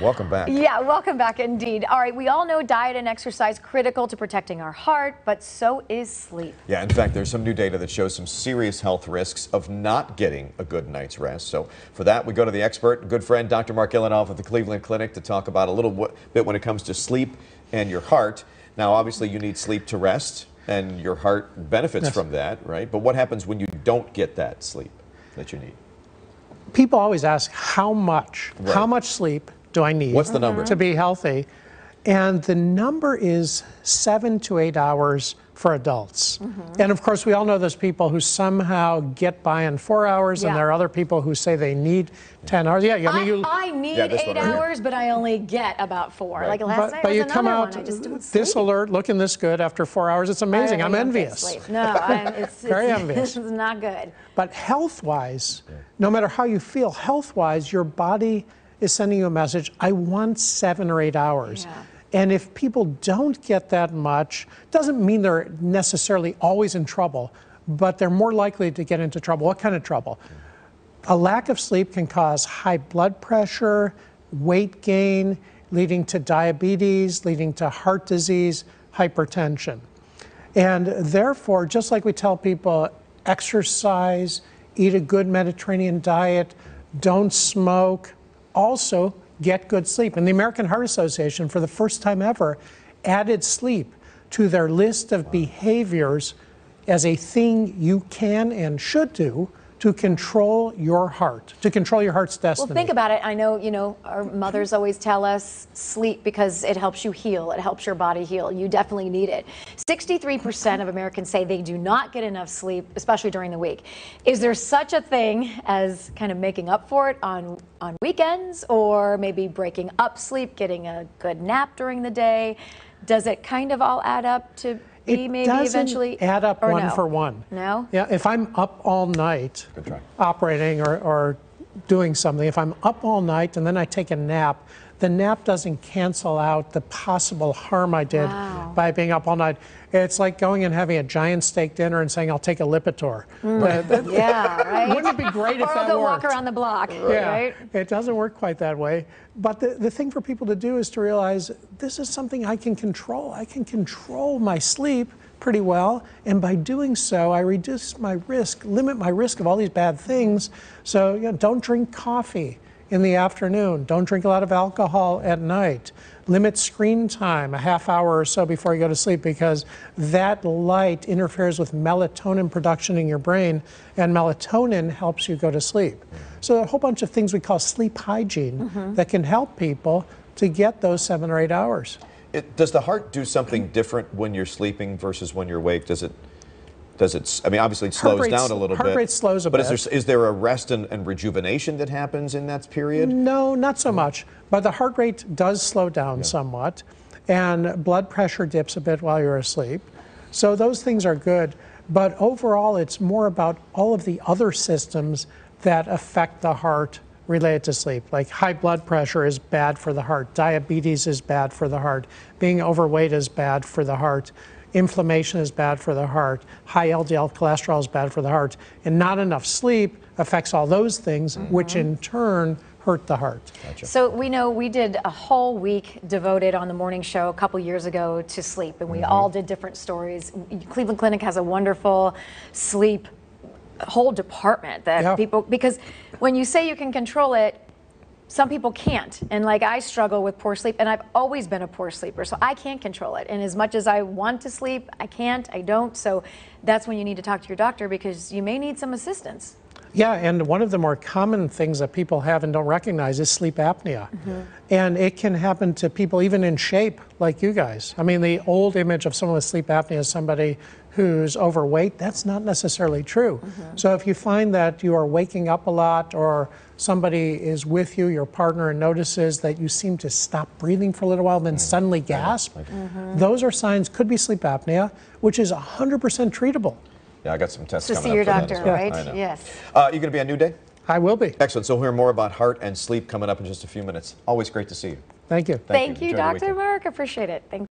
Welcome back. Yeah, welcome back indeed. All right, we all know diet and exercise critical to protecting our heart, but so is sleep. Yeah, in fact, there's some new data that shows some serious health risks of not getting a good night's rest. So for that, we go to the expert, good friend, Dr. Marc Gillinov at the Cleveland Clinic to talk about a little bit when it comes to sleep and your heart. Now, obviously, you need sleep to rest, and your heart benefits yes. from that, right? But what happens when you don't get that sleep that you need? People always ask, how much? Right. How much sleep do I need? What's the number? To be healthy. And the number is seven to eight hours for adults. Mm-hmm. And of course, we all know those people who somehow get by in four hours, yeah. and there are other people who say they need 10 hours. Yeah, I mean, you. I, I need yeah, eight hours, but I only get about four. Right. Like last but, night, but you come out this alert, looking this good after four hours. It's amazing. I'm envious. No, I'm, it's, very it's, envious. This is not good. But health wise, no matter how you feel, health wise, your body is sending you a message I want seven or eight hours. Yeah. And if people don't get that much, doesn't mean they're necessarily always in trouble, but they're more likely to get into trouble. What kind of trouble? A lack of sleep can cause high blood pressure, weight gain, leading to diabetes, leading to heart disease, hypertension. And therefore, just like we tell people, exercise, eat a good Mediterranean diet, don't smoke, also get good sleep. And the American Heart Association, for the first time ever, added sleep to their list of behaviors as a thing you can and should do to control your heart, to control your heart's destiny. Well, think about it. I know, you know, our mothers always tell us sleep because it helps you heal, it helps your body heal. You definitely need it. 63% of Americans say they do not get enough sleep, especially during the week. Is there such a thing as kind of making up for it on on weekends or maybe breaking up sleep, getting a good nap during the day? Does it kind of all add up to it maybe doesn't eventually add up one no? for one. No? Yeah, if I'm up all night operating or, or doing something, if I'm up all night and then I take a nap, the nap doesn't cancel out the possible harm I did wow. by being up all night. It's like going and having a giant steak dinner and saying, I'll take a Lipitor. Mm. yeah, right? Wouldn't it be great if or that go worked? walk around the block, yeah, right? It doesn't work quite that way. But the, the thing for people to do is to realize this is something I can control. I can control my sleep pretty well. And by doing so, I reduce my risk, limit my risk of all these bad things. So you know, don't drink coffee in the afternoon. Don't drink a lot of alcohol at night. Limit screen time a half hour or so before you go to sleep because that light interferes with melatonin production in your brain, and melatonin helps you go to sleep. So, a whole bunch of things we call sleep hygiene mm-hmm. that can help people to get those seven or eight hours. It, does the heart do something different when you're sleeping versus when you're awake? Does it? Does it? I mean, obviously it slows down a little heart bit. Heart rate slows a but bit. But is there is there a rest and, and, rejuvenation that happens in that period? No, not so mm-hmm. much. But the heart rate does slow down yeah. somewhat, and blood pressure dips a bit while you're asleep. So those things are good. But overall, it's more about all of the other systems that affect the heart related to sleep. Like high blood pressure is bad for the heart, diabetes is bad for the heart, being overweight is bad for the heart, inflammation is bad for the heart, high LDL cholesterol is bad for the heart, and not enough sleep affects all those things, mm-hmm. which in turn hurt the heart. Gotcha. So we know we did a whole week devoted on the morning show a couple years ago to sleep, and we mm-hmm. all did different stories. Cleveland Clinic has a wonderful sleep whole department that yeah. people because when you say you can control it some people can't and like i struggle with poor sleep and i've always been a poor sleeper so i can't control it and as much as i want to sleep i can't i don't so that's when you need to talk to your doctor because you may need some assistance yeah, and one of the more common things that people have and don't recognize is sleep apnea. Mm-hmm. And it can happen to people even in shape, like you guys. I mean, the old image of someone with sleep apnea is somebody who's overweight. That's not necessarily true. Mm-hmm. So if you find that you are waking up a lot or somebody is with you, your partner, and notices that you seem to stop breathing for a little while, then mm-hmm. suddenly gasp, mm-hmm. those are signs, could be sleep apnea, which is 100% treatable. Yeah, I got some tests to coming see your doctor, well. right? Yes. Uh, you going to be on New Day? I will be. Excellent. So we'll hear more about heart and sleep coming up in just a few minutes. Always great to see you. Thank you. Thank, Thank you, you Dr. Marc. Appreciate it. Thank